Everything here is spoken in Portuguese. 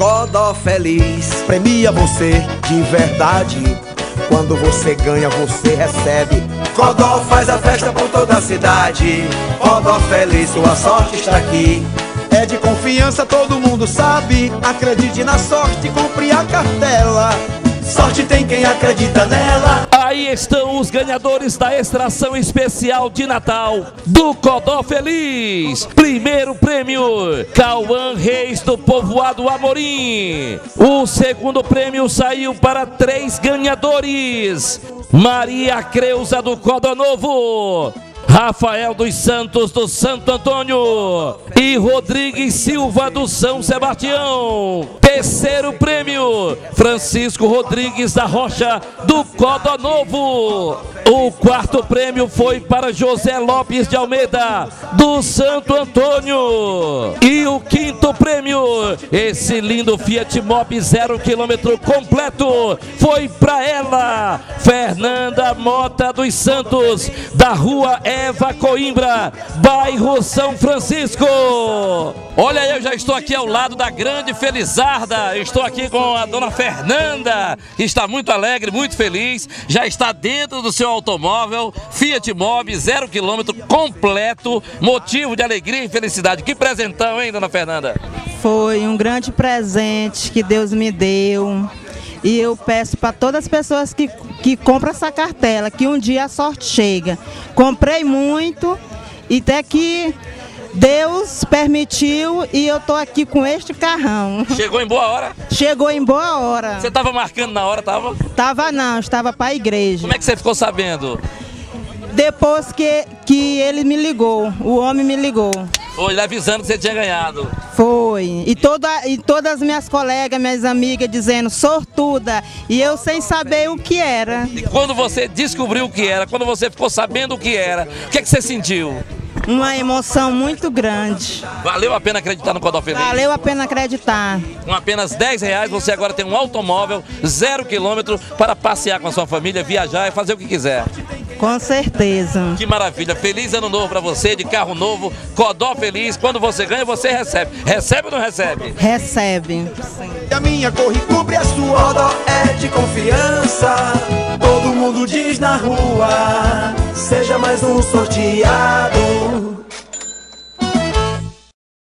Codó Feliz Premia você de verdade. Quando você ganha, você recebe. Codó faz a festa por toda a cidade Codó Feliz, sua sorte está aqui É de confiança, todo mundo sabe. Acredite na sorte, compre a cartela. Sorte tem quem acredita nela estão os ganhadores da extração especial de Natal do Codó Feliz. Primeiro prêmio, Cauã Reis do Povoado Amorim. O segundo prêmio saiu para três ganhadores. Maria Creuza do Codó Novo. Rafael dos Santos do Santo Antônio e Rodrigues Silva do São Sebastião. Terceiro prêmio, Francisco Rodrigues da Rocha do Codó Novo. O quarto prêmio foi para José Lopes de Almeida do Santo Antônio. E o quinto prêmio, esse lindo Fiat Mobi zero quilômetro completo, foi para ela, Fernanda Mota dos Santos, da rua Eva Coimbra, bairro São Francisco. Olha, eu já estou aqui ao lado da grande Felizarda. Estou aqui com a dona Fernanda, que está muito alegre, muito feliz. Já está dentro do seu automóvel Fiat Mobi zero quilômetro completo, motivo de alegria e felicidade. Que presentão, hein, dona Fernanda? Foi um grande presente que Deus me deu. E eu peço para todas as pessoas que, que compram essa cartela, que um dia a sorte chega. Comprei muito e até que Deus permitiu e eu tô aqui com este carrão. Chegou em boa hora? Chegou em boa hora. Você estava marcando na hora, tava? Tava não, estava para a igreja. Como é que você ficou sabendo? Depois que, que ele me ligou, o homem me ligou. Foi ele avisando que você tinha ganhado. Foi. E, toda, e todas as minhas colegas, minhas amigas dizendo sortuda. E eu sem saber o que era. E quando você descobriu o que era, quando você ficou sabendo o que era, o que, é que você sentiu? Uma emoção muito grande. Valeu a pena acreditar no Codó Feliz? Valeu a pena acreditar. Com apenas 10 reais você agora tem um automóvel zero quilômetro para passear com a sua família, viajar e fazer o que quiser. Com certeza. Que maravilha. Feliz ano novo para você, de carro novo, Codó Feliz. Quando você ganha, você recebe. Recebe ou não recebe? Recebe. E a minha cor cobre a sua. Codó é de confiança Todo mundo diz na rua Seja mais um sorteado